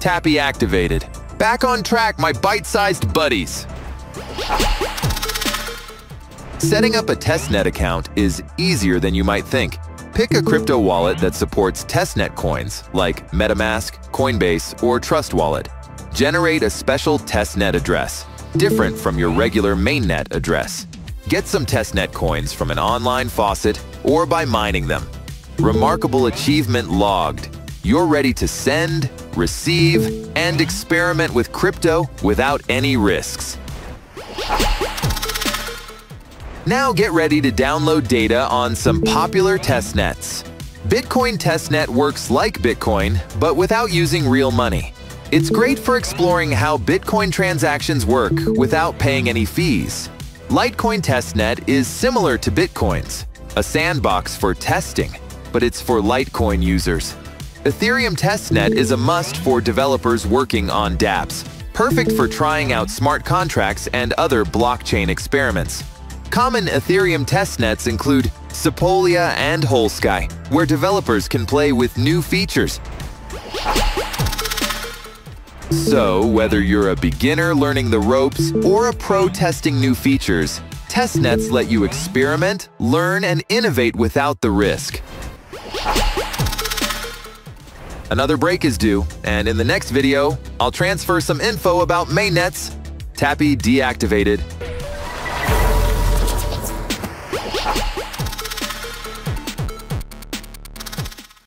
Tappy activated. Back on track, my bite-sized buddies. Setting up a testnet account is easier than you might think. Pick a crypto wallet that supports testnet coins like MetaMask, Coinbase, or Trust Wallet. Generate a special testnet address, different from your regular mainnet address. Get some testnet coins from an online faucet or by mining them. Remarkable achievement logged. You're ready to send, receive, and experiment with crypto without any risks. Now get ready to download data on some popular testnets. Bitcoin testnet works like Bitcoin, but without using real money. It's great for exploring how Bitcoin transactions work without paying any fees. Litecoin testnet is similar to Bitcoin's, a sandbox for testing, but it's for Litecoin users. Ethereum testnet is a must for developers working on dApps, perfect for trying out smart contracts and other blockchain experiments. Common Ethereum testnets include Sepolia and Holesky, where developers can play with new features. So, whether you're a beginner learning the ropes or a pro testing new features, testnets let you experiment, learn, and innovate without the risk. Another break is due, and in the next video, I'll transfer some info about mainnets, Tappy deactivated,